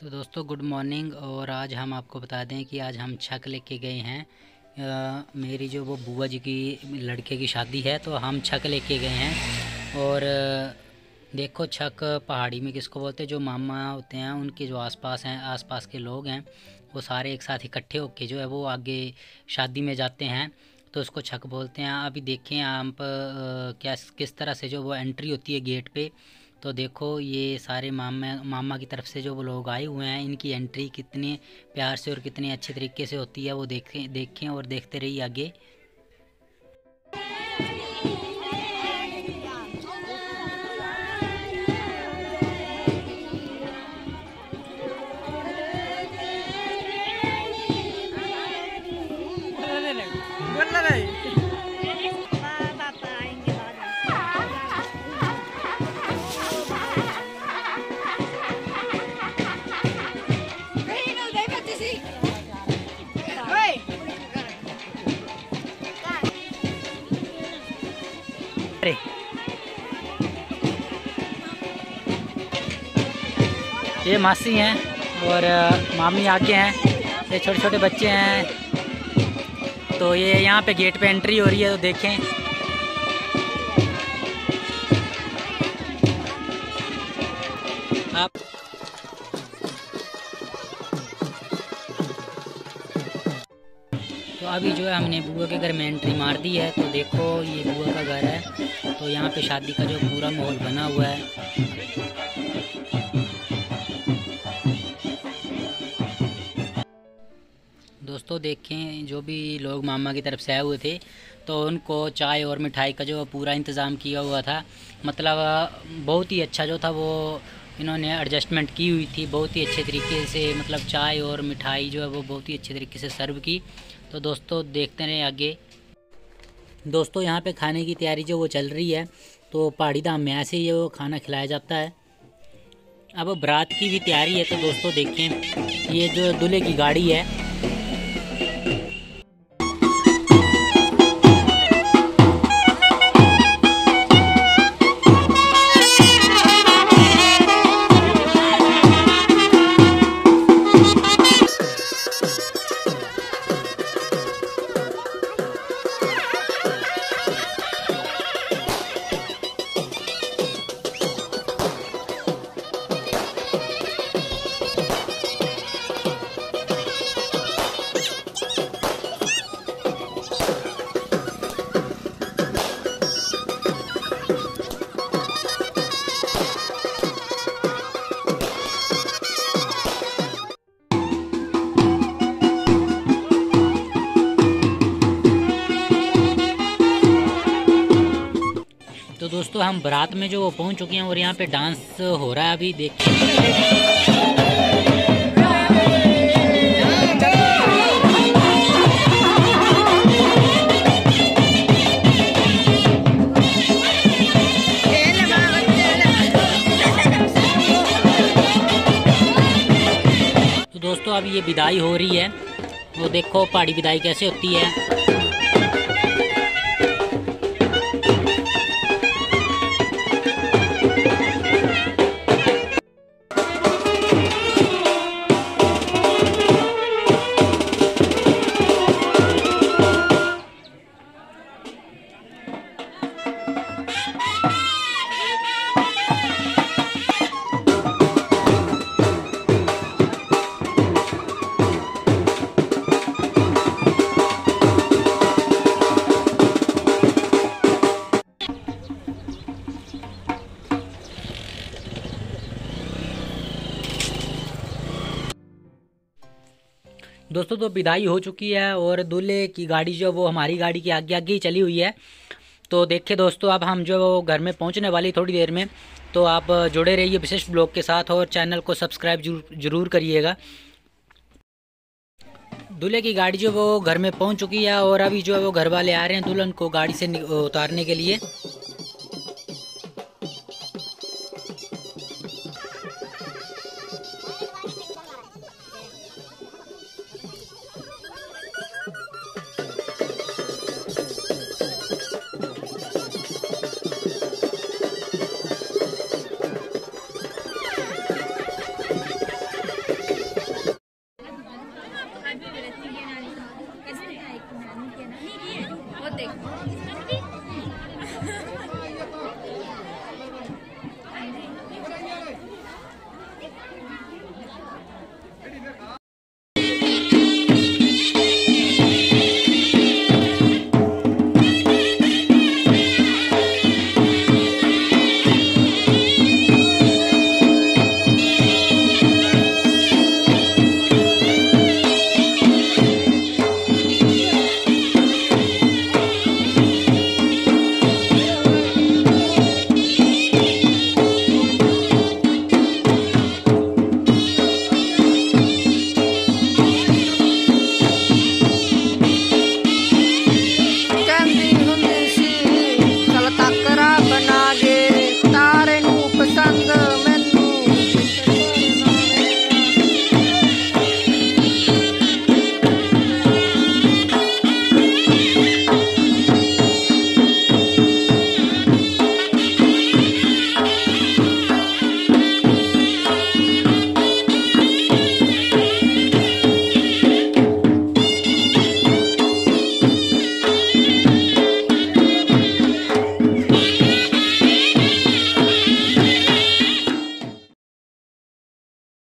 तो दोस्तों good morning और आज हम आपको बता दें कि आज हम छक लेके गए हैं। आ, मेरी जो वो बुआ जी की लड़के की शादी है तो हम छक लेके गए हैं। और देखो छक पहाड़ी में किसको बोलते हैं? जो मामा होते हैं उनके जो आसपास हैं आसपास के लोग हैं वो सारे एक साथ इकट्ठे होके जो है वो आगे शादी में जाते हैं। तो उसको छक बोलते हैं। अभी देखें आप क्या किस तरह से जो वो एंट्री होती है गेट पे तो देखो ये सारे मामा मामा की तरफ़ से जो लोग आए हुए हैं, इनकी एंट्री कितने प्यार से और कितने अच्छे तरीके से होती है, वो देखें देखें और देखते रहिए आगे। ये मासी हैं और मामी आके हैं। ये छोटे छोटे बच्चे हैं। तो ये यहाँ पे गेट पे एंट्री हो रही है तो देखें। आप तो अभी जो है हमने बुआ के घर में एंट्री मार दी है तो देखो ये बुआ का घर है। तो यहाँ पे शादी का जो पूरा माहौल बना हुआ है। दोस्तों देखें, जो भी लोग मामा की तरफ़ से आए हुए थे तो उनको चाय और मिठाई का जो पूरा इंतज़ाम किया हुआ था मतलब बहुत ही अच्छा जो था वो इन्होंने एडजस्टमेंट की हुई थी, बहुत ही अच्छे तरीके से मतलब चाय और मिठाई जो है वो बहुत ही अच्छे तरीके से सर्व की। तो दोस्तों देखते रहे आगे। दोस्तों यहाँ पे खाने की तैयारी जो वो चल रही है तो पहाड़ी धाम में ऐसे ही वो खाना खिलाया जाता है। अब बरात की भी तैयारी है तो दोस्तों देखें, ये जो दूल्हे की गाड़ी है दोस्तों हम बारात में जो पहुँच चुके हैं और यहाँ पे डांस हो रहा है अभी, देखिए। तो दोस्तों, अभी ये विदाई हो रही है। वो देखो, पहाड़ी विदाई कैसे होती है। दोस्तों तो विदाई हो चुकी है और दूल्हे की गाड़ी जो वो हमारी गाड़ी की आगे आगे ही चली हुई है। तो देखिए दोस्तों, अब हम जो घर में पहुँचने वाली थोड़ी देर में तो आप जुड़े रहिए विशेष ब्लॉग के साथ और चैनल को सब्सक्राइब ज़रूर करिएगा। दूल्हे की गाड़ी जो वो घर में पहुँच चुकी है और अभी जो है वो घर वाले आ रहे हैं दुल्हन को गाड़ी से उतारने के लिए। वो देखो।